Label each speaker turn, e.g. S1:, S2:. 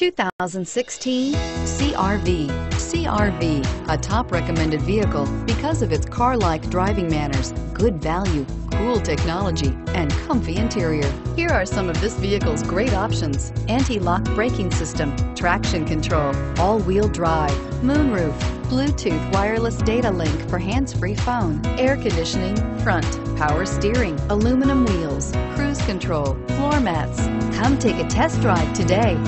S1: 2016 CRV. CRV, a top recommended vehicle because of its car-like driving manners, good value, cool technology, and comfy interior. Here are some of this vehicle's great options. Anti-lock braking system, traction control, all-wheel drive, moonroof, Bluetooth wireless data link for hands-free phone, air conditioning, front, power steering, aluminum wheels, cruise control, floor mats. Come take a test drive today.